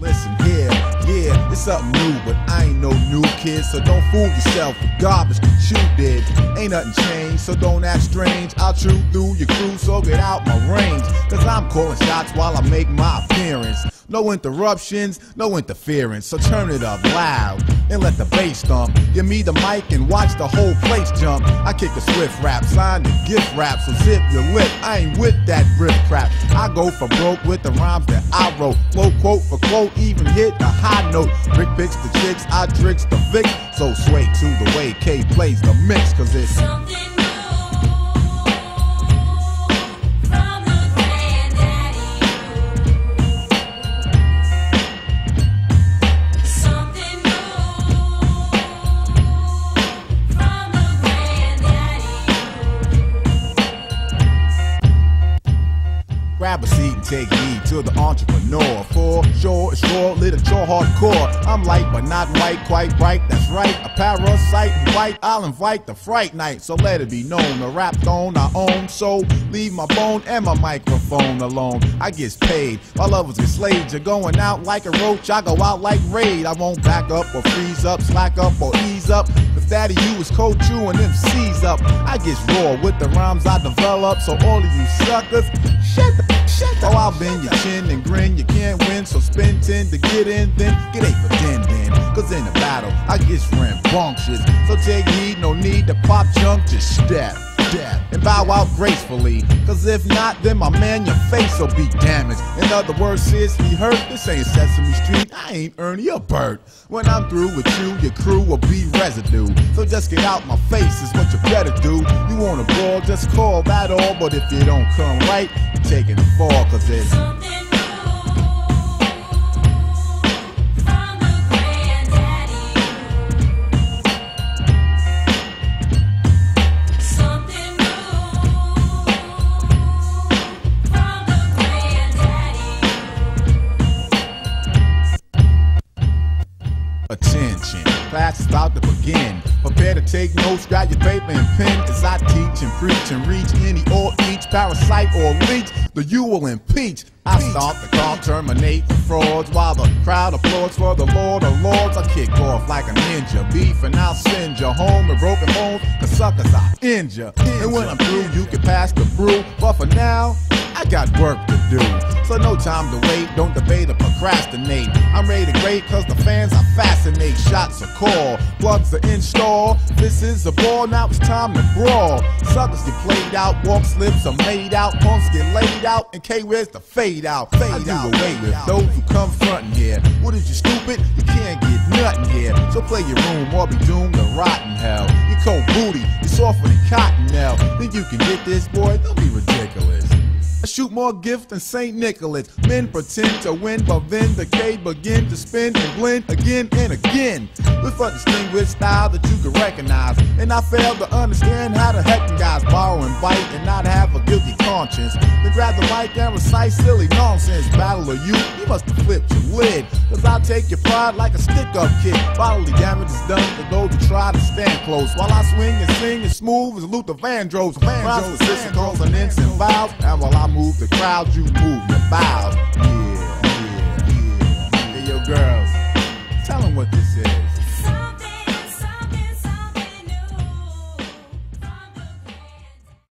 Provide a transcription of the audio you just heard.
Listen here, yeah, it's something new, but I ain't no new kid, so don't fool yourself with garbage that you did. Ain't nothing changed, so don't act strange. I'll chew through your crew, so get out my range. Cause I'm calling shots while I make my appearance. No interruptions, no interference, so turn it up loud and let the bass thump. Give me the mic and watch the whole place jump. I kick a swift rap, sign the gift rap, so zip your lip. I ain't with that riff crap. I go for broke with the rhymes that I wrote. Flow quote for quote, even hit a high note. Rick picks the chicks, I tricks the Vic. So sway to the way K plays the mix, cause it's Something Grab a seat and take heed to the entrepreneur. For sure, raw, literature, hardcore. I'm light but not white, quite bright. That's right, a parasite and white. I'll invite the fright night, so let it be known. The rap throne I own, so leave my bone and my microphone alone. I get paid my others get slayed. You're going out like a roach, I go out like raid. I won't back up or freeze up, slack up or ease up. Cause daddy, you is cold chewing them C's up. I get raw with the rhymes I develop, so all of you suckers, shut the Oh, I'll bend your chin and grin. You can't win, so spend 10 to get in, then get 8 for 10 then. Cause in a battle, I get rambunctious. So take heed, no need to pop junk, just step, and bow out gracefully. Cause if not, then my man, your face will be damaged. In other words, sis, he hurt. This ain't Sesame Street, I ain't Ernie or Bert. When I'm through with you, your crew will be residue. So just get out my face, is what you better do. You want a brawl, just call that all. But if you don't come right, you're taking the fall, cause it's. About to begin. Prepare to take notes, grab your paper and pen as I teach and preach and reach any or each parasite or leech. The you will impeach. I start the call, terminate the frauds while the crowd applauds for the Lord of Lords. I kick off like a ninja, beef, and I'll send you home with broken bones. Cause suckers I injure. And when I'm through, you can pass the brew. But for now, I got work to do. So no time to wait, don't debate or procrastinate. I'm ready to grade cause the fans I fascinate. Shots are call, plugs are install. This is a ball, now it's time to brawl. Suckers get played out, walk slips are made out, punks get laid out, and K where's the fade out? Fade I do out, away with out. those who come frontin' here. What is you stupid? You can't get nothing here. So play your room or be doomed to rotten hell. You cold booty, you softer than now. Think you can get this, boy? Don't be ridiculous. I shoot more gift than St. Nicholas. Men pretend to win, but then the K begin to spin and blend again and again. With a distinguished style that you can recognize. And I fail to understand how the heck guys borrow and bite and not have a guilty conscience. Then grab the mic and recite silly nonsense. Battle of you, you must have flipped your lid. Cause I'll take your pride like a stick up kick. Bodily damage is done to those who try to stand close. While I swing and sing as smooth as Luther Vandross. Vandross, Vandross, consonants and vowels. And while I move the crowd, you move your bows. Yeah, yeah, yeah. Hey, yo, girls, tell them what this is.